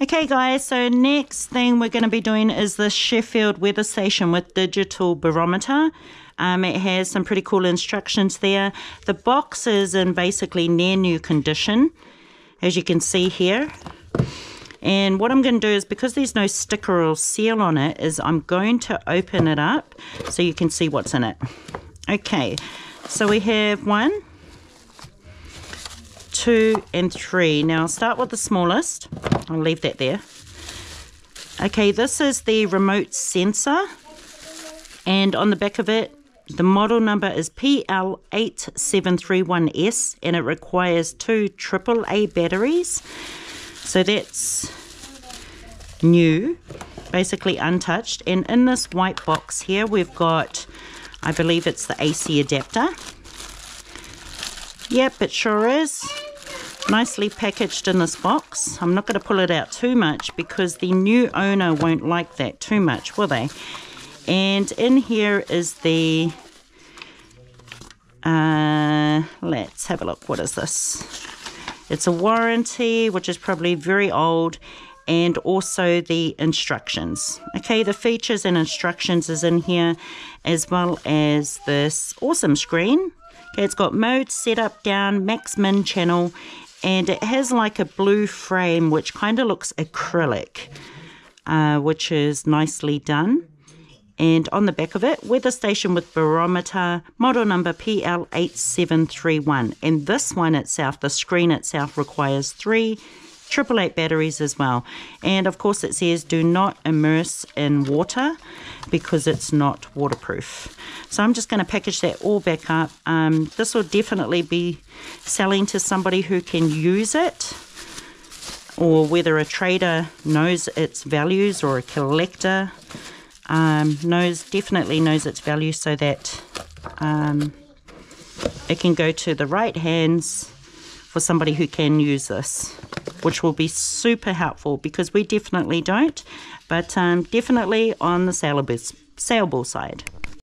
Okay, guys, so next thing we're going to be doing is the Sheffield weather station with digital barometer. Um, it has some pretty cool instructions there. The box is in basically near new condition, as you can see here. And what I'm going to do is, because there's no sticker or seal on it, is I'm going to open it up so you can see what's in it. Okay, so we have one, two, and three. Now I'll start with the smallest. I'll leave that there. Okay, this is the remote sensor. And on the back of it, the model number is PL8731S and it requires two AAA batteries. So that's new, basically untouched. And in this white box here, we've got, I believe it's the AC adapter. Yep, it sure is. Nicely packaged in this box. I'm not going to pull it out too much because the new owner won't like that too much, will they? And in here is the, uh, let's have a look. What is this? It's a warranty, which is probably very old, and also the instructions. Okay, the features and instructions is in here, as well as this awesome screen. Okay, it's got mode, setup, down, max min channel, and it has like a blue frame, which kind of looks acrylic, uh, which is nicely done and on the back of it, weather station with barometer, model number PL8731. And this one itself, the screen itself, requires three triple A batteries as well. And of course, it says do not immerse in water because it's not waterproof. So I'm just going to package that all back up. Um, this will definitely be selling to somebody who can use it or whether a trader knows its values or a collector um, knows definitely knows its value so that um, it can go to the right hands for somebody who can use this, which will be super helpful because we definitely don't, but um, definitely on the saleable, saleable side.